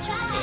try.